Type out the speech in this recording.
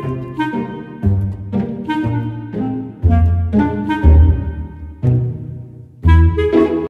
Thank you.